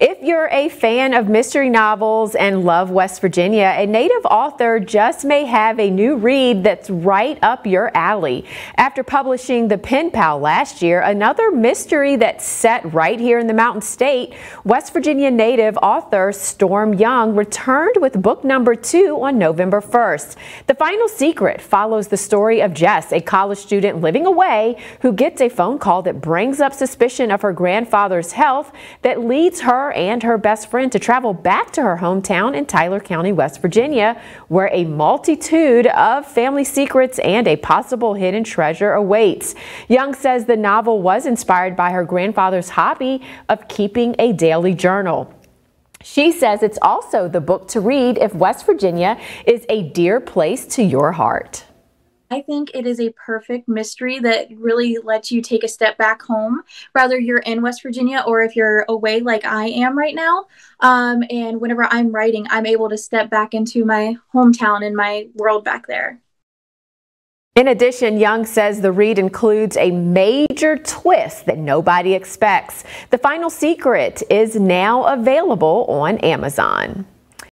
If you're a fan of mystery novels and love West Virginia, a native author just may have a new read that's right up your alley. After publishing The Pen Pal last year, another mystery that's set right here in the Mountain State, West Virginia native author Storm Young returned with book number two on November 1st. The Final Secret follows the story of Jess, a college student living away who gets a phone call that brings up suspicion of her grandfather's health that leads her and her best friend to travel back to her hometown in Tyler County, West Virginia, where a multitude of family secrets and a possible hidden treasure awaits. Young says the novel was inspired by her grandfather's hobby of keeping a daily journal. She says it's also the book to read if West Virginia is a dear place to your heart. I think it is a perfect mystery that really lets you take a step back home, whether you're in West Virginia or if you're away like I am right now. Um, and whenever I'm writing, I'm able to step back into my hometown and my world back there. In addition, Young says the read includes a major twist that nobody expects. The Final Secret is now available on Amazon.